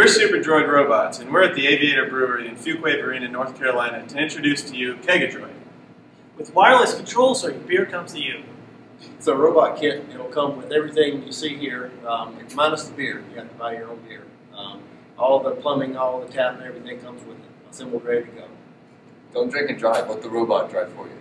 We're SuperDroid Robots, and we're at the Aviator Brewery in Fuquay Varina, North Carolina, to introduce to you Keg-A-Droid. With wireless control, so your beer comes to you. It's a robot kit. It'll come with everything you see here, um, minus the beer. You have to buy your own beer. Um, all the plumbing, all the tap, and everything comes with it. Assembled, ready to go. Don't drink and drive. Let the robot drive for you.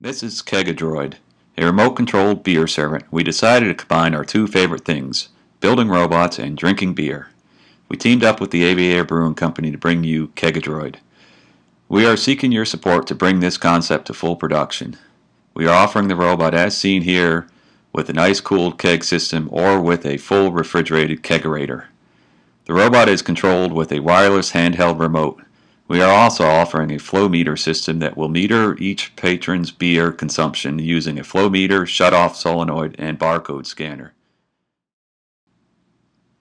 This is Keg-A-Droid, a remote controlled beer servant. We decided to combine our two favorite things building robots and drinking beer. We teamed up with the Aviator Brewing Company to bring you Keg-A-Droid. We are seeking your support to bring this concept to full production. We are offering the robot as seen here with an ice cooled keg system or with a full refrigerated kegerator. The robot is controlled with a wireless handheld remote. We are also offering a flow meter system that will meter each patron's beer consumption using a flow meter, shut-off solenoid, and barcode scanner.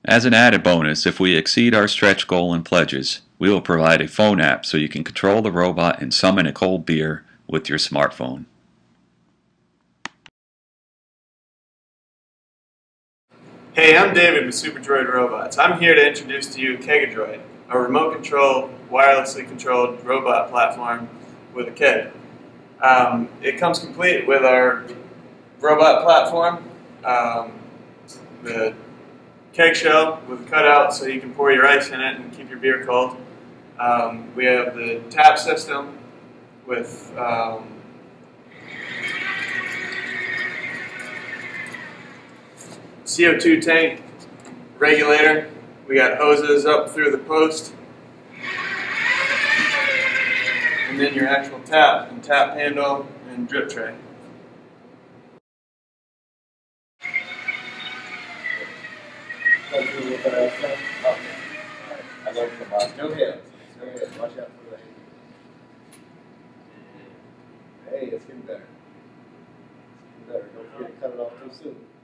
As an added bonus, if we exceed our stretch goal and pledges, we will provide a phone app so you can control the robot and summon a cold beer with your smartphone. Hey, I'm David with SuperDroid Robots. I'm here to introduce to you Keg-A-Droid, a remote control, wirelessly controlled robot platform with a keg. Um, it comes complete with our robot platform, um, the keg shell with a cutout so you can pour your ice in it and keep your beer cold. Um, we have the tap system with um, CO2 tank regulator. We got hoses up through the post. And then your actual tap and tap handle and drip tray. Hey, it's getting better. It's getting better. Don't forget to cut it off too soon.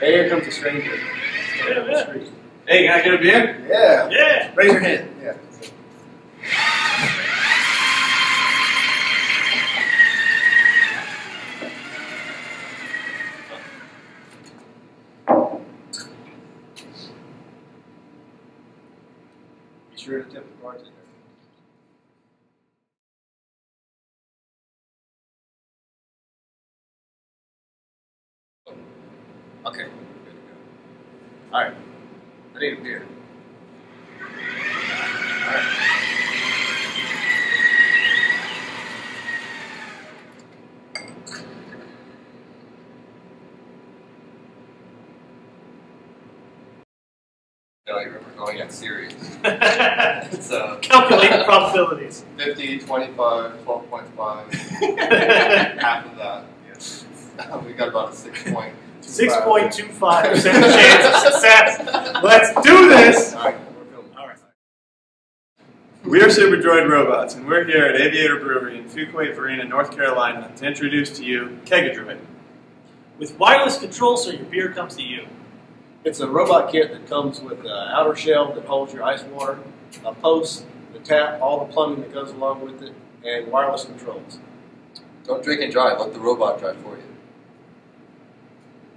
Hey, here comes a stranger. Hey, can I get a beer? Yeah. Yeah. Raise your hand. Yeah. Be sure to tip the bartender. Okay, good to go. All right, I need a beer. All right. No, you remember going at series. Calculate uh, the probabilities. 50, 25, 12.5, half of that. Yes. we got about a 6 point. 6.25% chance of success. Let's do this. All right, we're filming. All right. We are SuperDroid Robots, and we're here at Aviator Brewery in Fuquay Varina, North Carolina, to introduce to you Keg-A-Droid. With wireless control, so your beer comes to you. It's a robot kit that comes with an outer shell that holds your ice water, a post, the tap, all the plumbing that goes along with it, and wireless controls. Don't drink and drive. Let the robot drive for you.